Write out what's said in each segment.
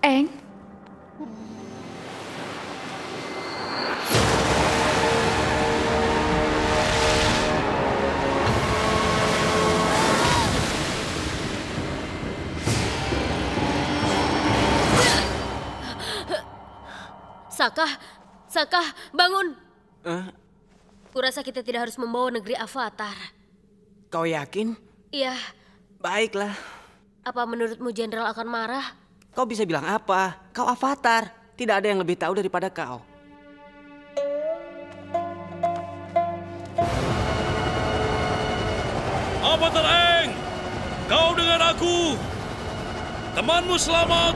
Eng? Saka, Saka, bangun! Uh? Kurasa kita tidak harus membawa negeri Avatar kau yakin? Iya, Baiklah. apa menurutmu jenderal akan marah? Kau bisa bilang apa? Kau avatar. Tidak ada yang lebih tahu daripada kau. Avatar Eng, kau dengan aku. Temanmu selamat.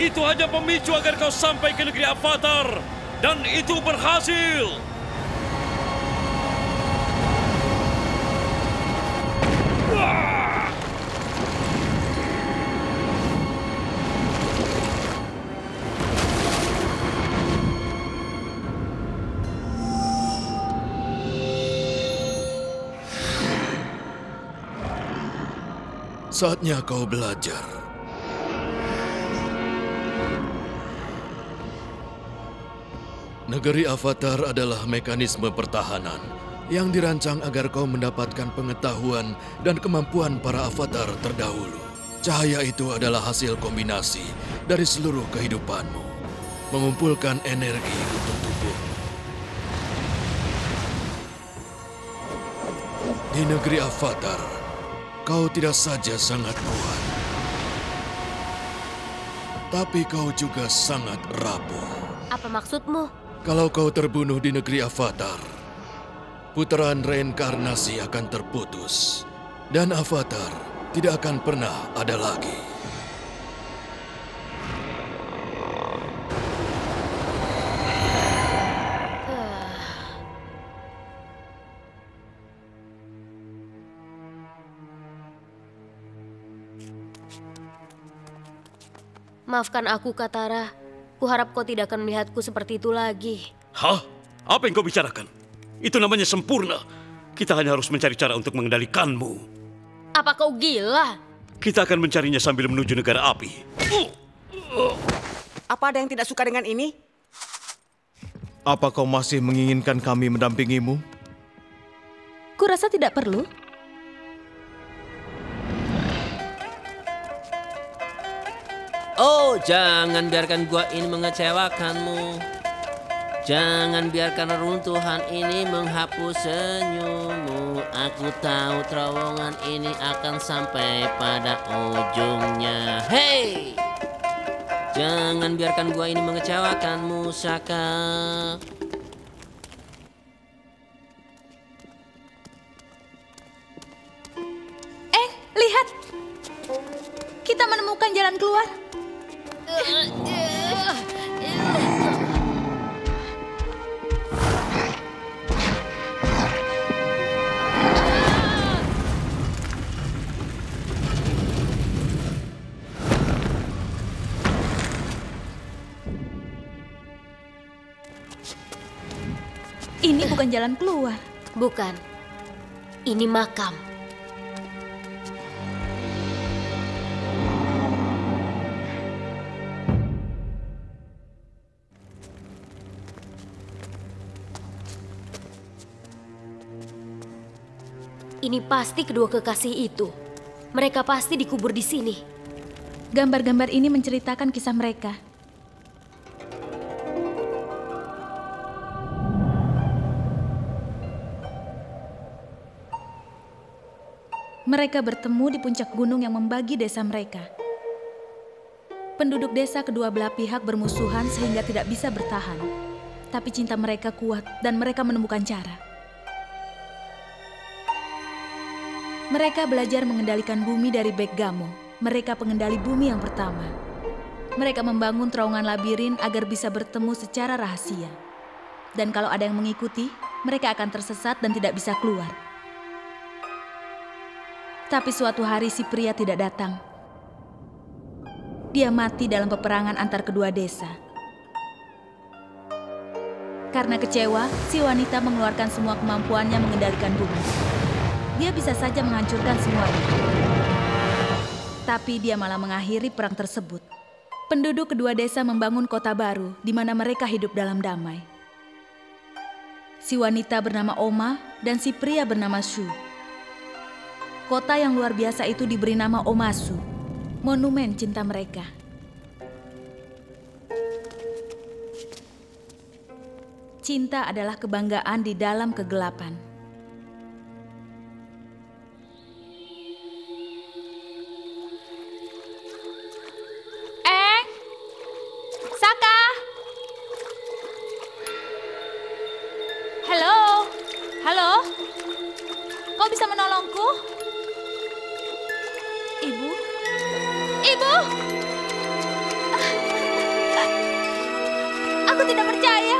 Itu hanya pemicu agar kau sampai ke negeri Avatar. Dan itu berhasil. Saatnya kau belajar. Negeri Avatar adalah mekanisme pertahanan yang dirancang agar kau mendapatkan pengetahuan dan kemampuan para avatar terdahulu. Cahaya itu adalah hasil kombinasi dari seluruh kehidupanmu, mengumpulkan energi untuk tubuhmu. Di negeri Avatar, kau tidak saja sangat kuat, tapi kau juga sangat rapuh. Apa maksudmu? Kalau kau terbunuh di negeri Avatar, putaran reinkarnasi akan terputus, dan Avatar tidak akan pernah ada lagi. Maafkan aku, Katara. Kuharap kau tidak akan melihatku seperti itu lagi. Hah? Apa yang kau bicarakan? Itu namanya sempurna. Kita hanya harus mencari cara untuk mengendalikanmu. Apa kau gila? Kita akan mencarinya sambil menuju negara api. Apa ada yang tidak suka dengan ini? Apa kau masih menginginkan kami mendampingimu? Kurasa tidak perlu. Oh, jangan biarkan gua ini mengecewakanmu. Jangan biarkan runtuhan ini menghapus senyummu. Aku tahu terowongan ini akan sampai pada ujungnya. Hei! Jangan biarkan gua ini mengecewakanmu, Saka. Eh, lihat. Kita menemukan jalan keluar. Ini bukan jalan keluar. Bukan. Ini makam. Ini pasti kedua kekasih itu. Mereka pasti dikubur di sini. Gambar-gambar ini menceritakan kisah mereka. Mereka bertemu di puncak gunung yang membagi desa mereka. Penduduk desa kedua belah pihak bermusuhan sehingga tidak bisa bertahan. Tapi cinta mereka kuat dan mereka menemukan cara. Mereka belajar mengendalikan bumi dari Begamo. Mereka pengendali bumi yang pertama. Mereka membangun terowongan labirin agar bisa bertemu secara rahasia. Dan kalau ada yang mengikuti, mereka akan tersesat dan tidak bisa keluar. Tapi suatu hari si pria tidak datang. Dia mati dalam peperangan antar kedua desa. Karena kecewa, si wanita mengeluarkan semua kemampuannya mengendalikan bumi. Dia bisa saja menghancurkan semuanya. Tapi dia malah mengakhiri perang tersebut. Penduduk kedua desa membangun kota baru di mana mereka hidup dalam damai. Si wanita bernama Oma dan si pria bernama Shu. Kota yang luar biasa itu diberi nama Omasu, monumen cinta mereka. cinta adalah kebanggaan di dalam kegelapan. Kau bisa menolongku? Ibu? Ibu! Aku tidak percaya.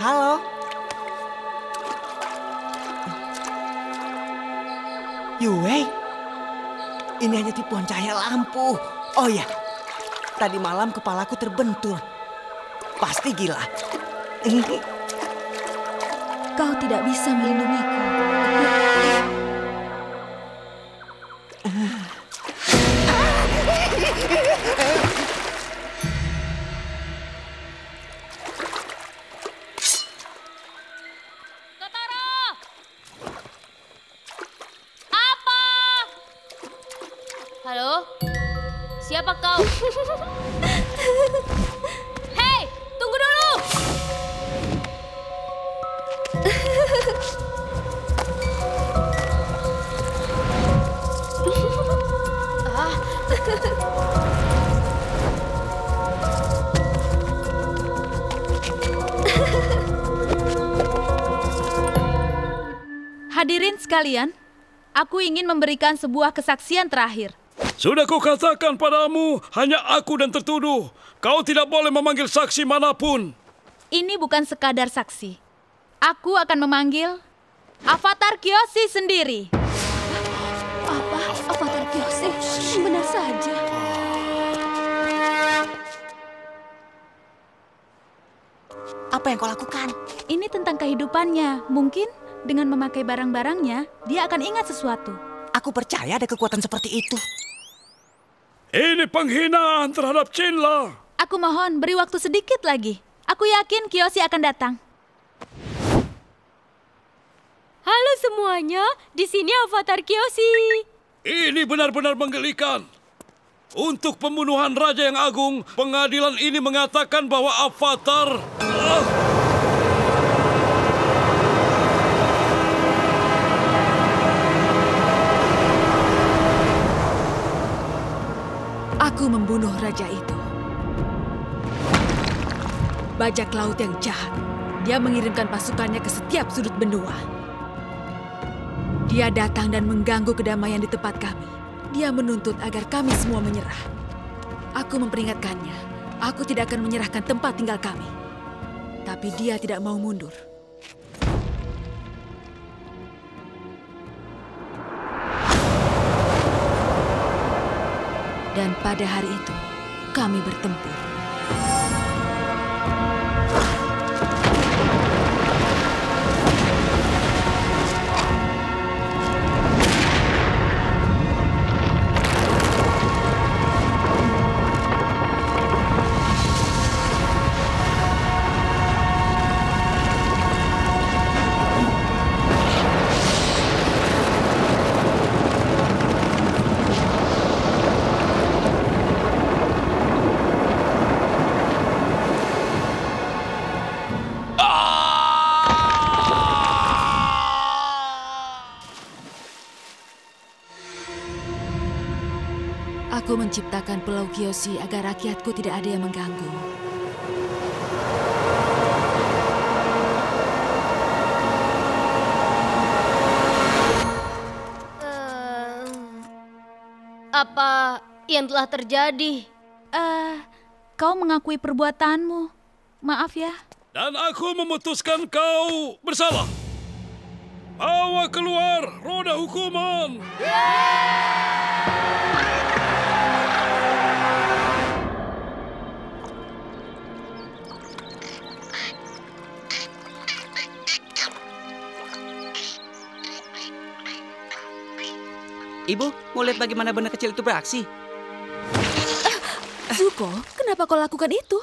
Halo? Yue? Ini hanya tipuan cahaya lampu. Oh ya, tadi malam kepalaku terbentur. Pasti gila. Kau tidak bisa melindungiku. Halo? Siapa kau? Hei, tunggu dulu! Hadirin sekalian, aku ingin memberikan sebuah kesaksian terakhir. Sudah kukatakan padamu, hanya aku dan tertuduh. Kau tidak boleh memanggil saksi mana pun. Ini bukan sekadar saksi. Aku akan memanggil Avatar Kyoshi sendiri. Apa? Avatar Kyoshi? Benar saja. Apa yang kau lakukan? Ini tentang kehidupannya. Mungkin dengan memakai barang-barangnya, dia akan ingat sesuatu. Aku percaya ada kekuatan seperti itu. Ini penghinaan terhadap Chinla. Aku mohon beri waktu sedikit lagi. Aku yakin Kyoshi akan datang. Halo semuanya, di sini Avatar Kyoshi. Ini benar-benar menggelikan. Untuk pembunuhan Raja yang Agung, pengadilan ini mengatakan bahwa Avatar... Ah! Aku membunuh raja itu. Bajak laut yang jahat. Dia mengirimkan pasukannya ke setiap sudut benua. Dia datang dan mengganggu kedamaian di tempat kami. Dia menuntut agar kami semua menyerah. Aku memperingatkannya. Aku tidak akan menyerahkan tempat tinggal kami. Tapi dia tidak mau mundur. Dan pada hari itu, kami bertempur. Menciptakan Pulau Kyoshi agar rakyatku tidak ada yang mengganggu. Apa yang telah terjadi? Eh, kau mengakui perbuatanmu. Maaf ya. Dan aku memutuskan kau bersalah. Bawa keluar roda hukuman. Ibu, mau lihat bagaimana benda kecil itu beraksi? Zuko, kenapa kau lakukan itu?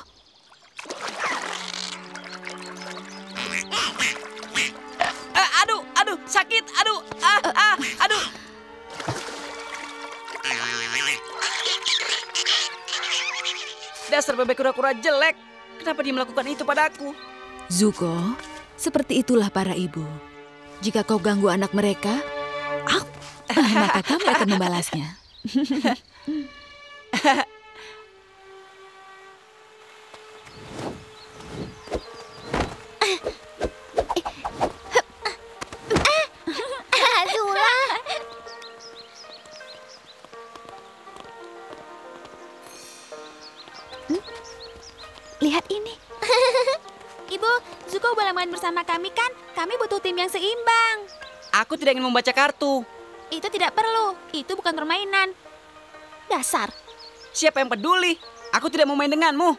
Ah, aduh, aduh, sakit, aduh, ah, ah, aduh. Dasar bebek kura-kura jelek. Kenapa dia melakukan itu padaku? Zuko, seperti itulah para ibu. Jika kau ganggu anak mereka, ah, maka kami akan membalasnya. Azula. Lihat ini. Ibu, Zuko boleh main bersama kami kan? Kami butuh tim yang seimbang. Aku tidak ingin membaca kartu. Itu tidak perlu. Itu bukan permainan. Dasar. Siapa yang peduli? Aku tidak mau main denganmu.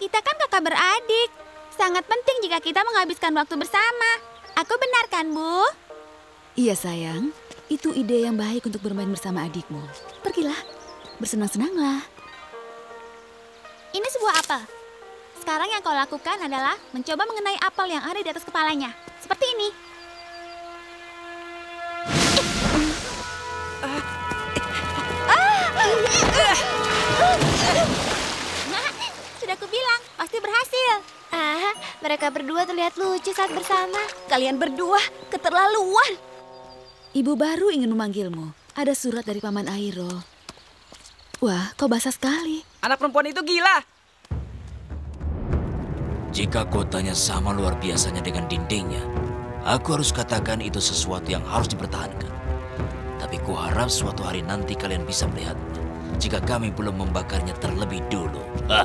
Kita kan kakak beradik. Sangat penting jika kita menghabiskan waktu bersama. Aku benar kan, Bu? Iya sayang, itu ide yang baik untuk bermain bersama adikmu. Pergilah, bersenang-senanglah. Ini sebuah apel. Sekarang yang kau lakukan adalah mencoba mengenai apel yang ada di atas kepalanya. Seperti ini. Kubilang, pasti berhasil. Ah, mereka berdua terlihat lucu saat bersama. Kalian berdua keterlaluan. Ibu baru ingin memanggilmu. Ada surat dari Paman Airo. Wah, kau basah sekali. Anak perempuan itu gila. Jika kotanya sama luar biasanya dengan dindingnya, aku harus katakan itu sesuatu yang harus dipertahankan. Tapi kuharap suatu hari nanti kalian bisa melihatnya. Jika kami belum membakarnya terlebih dulu.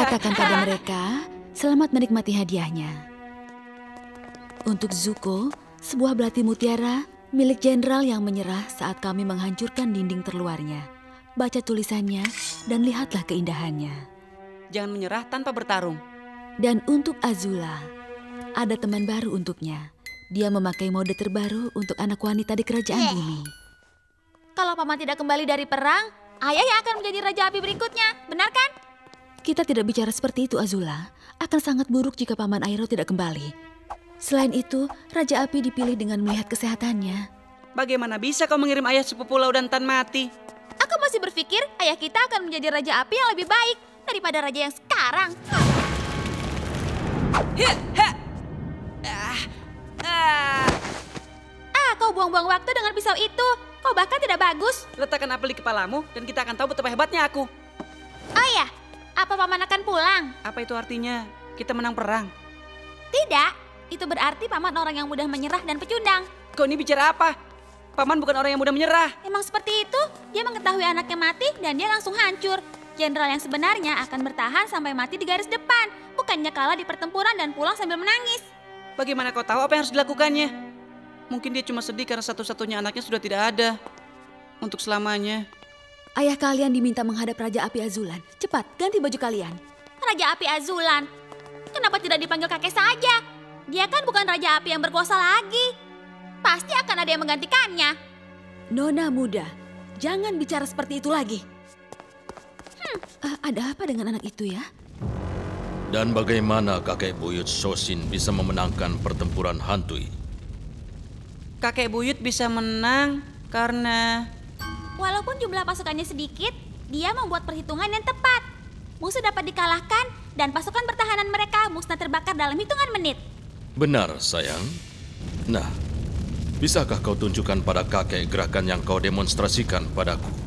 Katakan pada mereka, selamat menikmati hadiahnya. Untuk Zuko, sebuah belati mutiara milik jenderal yang menyerah saat kami menghancurkan dinding terluarnya. Baca tulisannya dan lihatlah keindahannya. Jangan menyerah tanpa bertarung. Dan untuk Azula, ada teman baru untuknya. Dia memakai mode terbaru untuk anak wanita di kerajaan bumi. Kalau paman tidak kembali dari perang, ayah yang akan menjadi raja api berikutnya. Benar kan? Kita tidak bicara seperti itu, Azula. Akan sangat buruk jika Paman Airo tidak kembali. Selain itu, Raja Api dipilih dengan melihat kesehatannya. Bagaimana bisa kau mengirim ayah sepupu laudan tan mati? Aku masih berpikir ayah kita akan menjadi raja api yang lebih baik daripada raja yang sekarang. Ah, ah. Ah, kau buang-buang waktu dengan pisau itu. Kau bahkan tidak bagus. Letakkan apel di kepalamu dan kita akan tahu betapa hebatnya aku. Oh iya, apa paman akan pulang? Apa itu artinya? Kita menang perang. Tidak, itu berarti paman orang yang mudah menyerah dan pecundang. Kau ini bicara apa? Paman bukan orang yang mudah menyerah. Emang seperti itu, dia mengetahui anaknya mati dan dia langsung hancur. Jenderal yang sebenarnya akan bertahan sampai mati di garis depan, bukannya kalah di pertempuran dan pulang sambil menangis. Bagaimana kau tahu apa yang harus dilakukannya? Mungkin dia cuma sedih karena satu-satunya anaknya sudah tidak ada. Untuk selamanya. Ayah kalian diminta menghadap Raja Api Azulan. Cepat, ganti baju kalian. Raja Api Azulan, kenapa tidak dipanggil kakek saja? Dia kan bukan Raja Api yang berkuasa lagi. Pasti akan ada yang menggantikannya. Nona muda, jangan bicara seperti itu lagi. Hmm, uh, ada apa dengan anak itu ya? Dan bagaimana kakek buyut Shosin bisa memenangkan pertempuran hantui? Kakek buyut bisa menang karena... Walaupun jumlah pasukannya sedikit, dia membuat perhitungan yang tepat. Musuh dapat dikalahkan dan pasukan pertahanan mereka musnah terbakar dalam hitungan menit. Benar, sayang. Nah, bisakah kau tunjukkan pada kakek gerakan yang kau demonstrasikan padaku?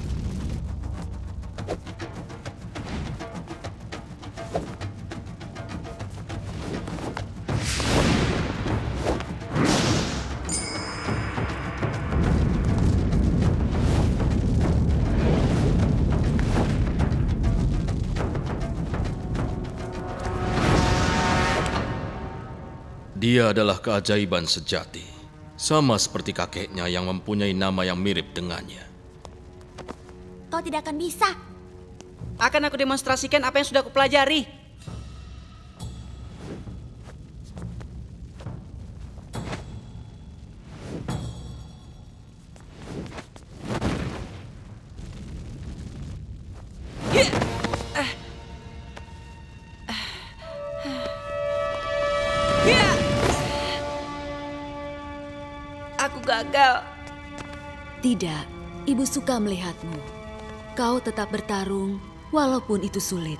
Dia adalah keajaiban sejati, sama seperti kakeknya yang mempunyai nama yang mirip dengannya. Kau tidak akan bisa. Akan aku demonstrasikan apa yang sudah aku pelajari. Aku gagal. Tidak, ibu suka melihatmu. Kau tetap bertarung, walaupun itu sulit.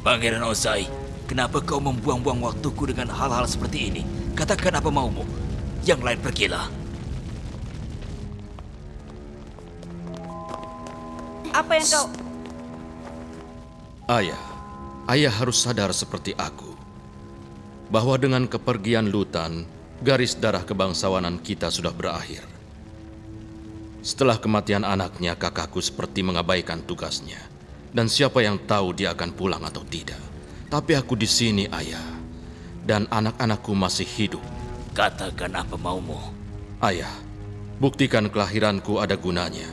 Pangeran Ozai, kenapa kau membuang-buang waktuku dengan hal-hal seperti ini? Katakan apa maumu. Yang lain pergilah. Apa yang kau... Ayah, ayah harus sadar seperti aku. Bahwa dengan kepergian Lutan, garis darah kebangsawanan kita sudah berakhir. Setelah kematian anaknya, kakakku seperti mengabaikan tugasnya. Dan siapa yang tahu dia akan pulang atau tidak. Tapi aku di sini, ayah. Dan anak-anakku masih hidup. Katakan apa maumu. Ayah, buktikan kelahiranku ada gunanya.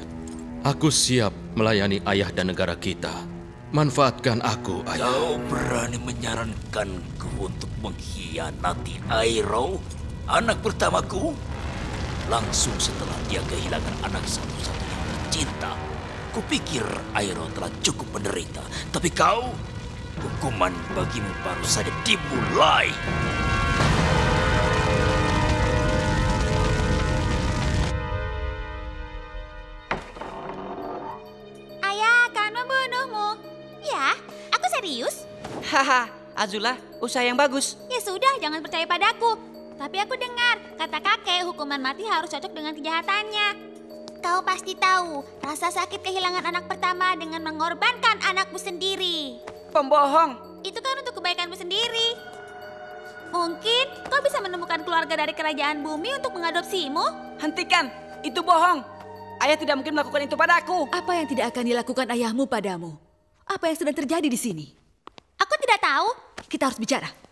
Aku siap melayani ayah dan negara kita. Manfaatkan aku, ayah. Kau berani menyarankanku untuk mengkhianati Airo, anak pertamaku? Langsung setelah dia kehilangan anak satu-satunya tercinta. Kupikir Airo telah cukup menderita. Tapi kau, hukuman bagimu baru saja dimulai. Ayah akan membunuhmu. Ya, aku serius. Haha, Azula, usaha yang bagus. Ya sudah, jangan percaya padaku. Tapi aku dengar, kata kakek hukuman mati harus cocok dengan kejahatannya. Kau pasti tahu, rasa sakit kehilangan anak pertama dengan mengorbankan anakmu sendiri. Pembohong. Itu kan untuk kebaikanmu sendiri. Mungkin kau bisa menemukan keluarga dari kerajaan bumi untuk mengadopsimu? Hentikan, itu bohong. Ayah tidak mungkin melakukan itu padaku. Apa yang tidak akan dilakukan ayahmu padamu? Apa yang sedang terjadi di sini? Aku tidak tahu. Kita harus bicara.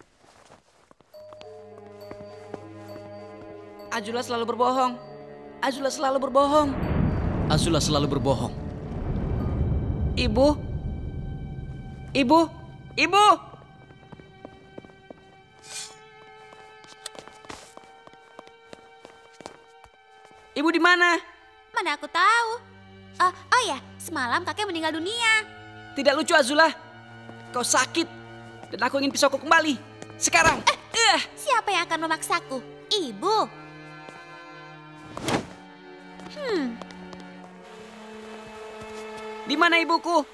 Azula selalu berbohong. Azula selalu berbohong. Azula selalu berbohong. Ibu. Ibu. Ibu. Ibu di mana? Mana aku tahu. Oh, oh ya, semalam kakek meninggal dunia. Tidak lucu Azula. Kau sakit. Dan aku ingin pisauku kembali. Sekarang. Eh, siapa yang akan memaksaku? Ibu. Hmm, Di mana ibuku?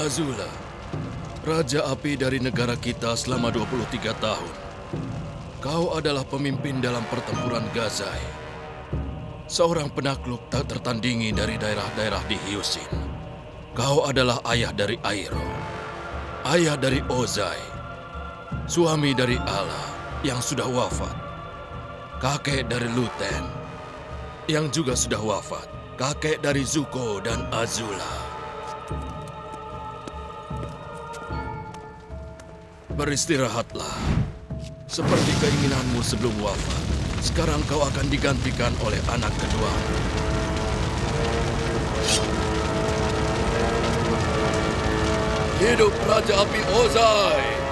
Azula, Raja Api dari negara kita selama 23 tahun. Kau adalah pemimpin dalam pertempuran Gazai. Seorang penakluk tak tertandingi dari daerah-daerah di Hyusin. Kau adalah ayah dari Airo. Ayah dari Ozai. Suami dari Allah yang sudah wafat. Kakek dari Luten yang juga sudah wafat. Kakek dari Zuko dan Azula. Beristirahatlah. Seperti keinginanmu sebelum wafat. Sekarang kau akan digantikan oleh anak kedua. Hidup Raja Api Ozai!